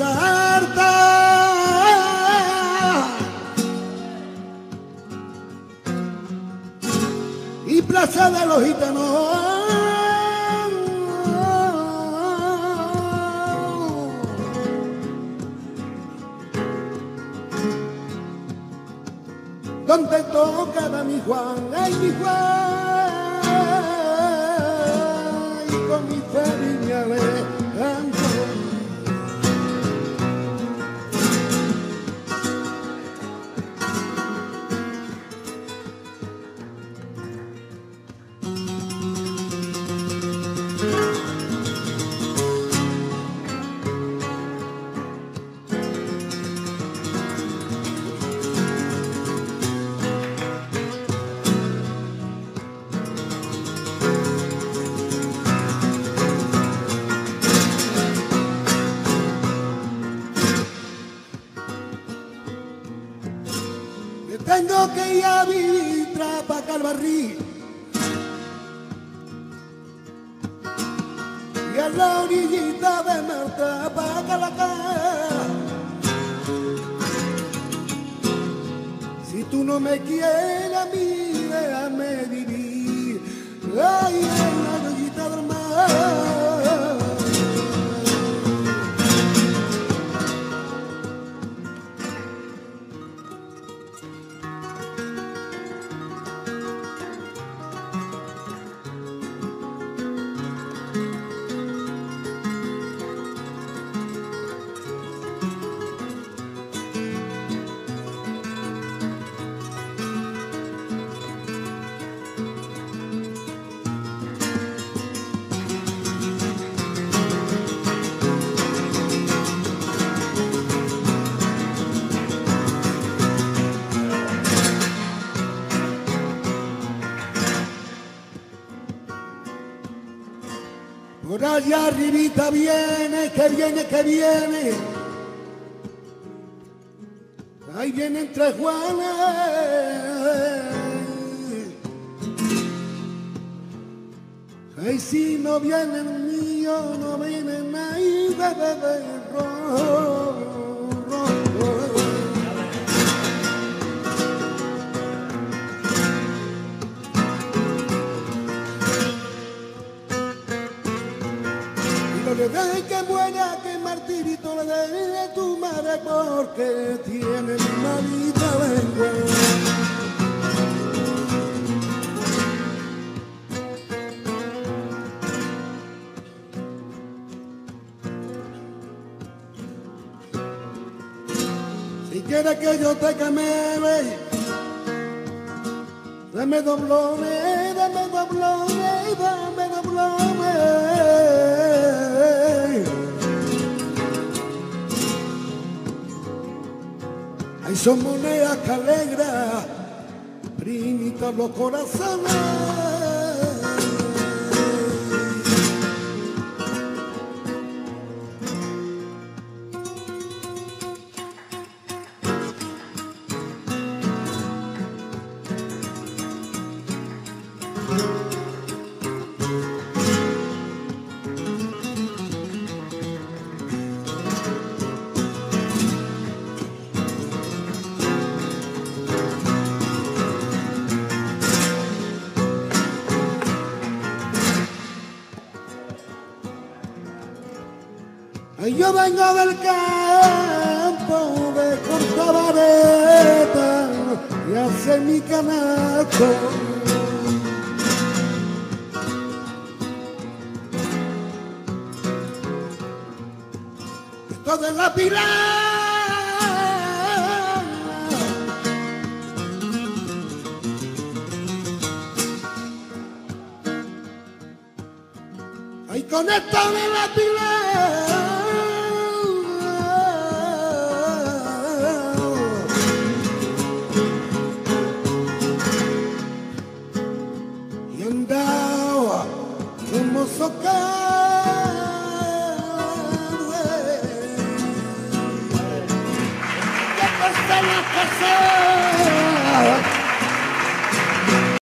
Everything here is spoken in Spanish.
alta. Y plaza de los gitanos. donde toca mi Juan, ay mi Juan, y con mi familia tengo que ir a vivir trapa Calvarrí. Y a la orillita de Marta para Calacá. Si tú no me quieres a mí, Por allá arribita viene, que viene, que viene. Ahí vienen tres Juanes. Ay, si no viene el mío, no viene nadie de, de, le dejes que muera, que martirito le deje a tu madre porque tiene malita lengua. Si quieres que yo te queme, dame doblones, dame doblones, dame doblones. Ahí son monedas que alegran, primitas los corazones. Ay, yo vengo del campo de Cortabareta y hace mi canasto. Esto de la pilar. Ay, con esto de la pilar. Marcos!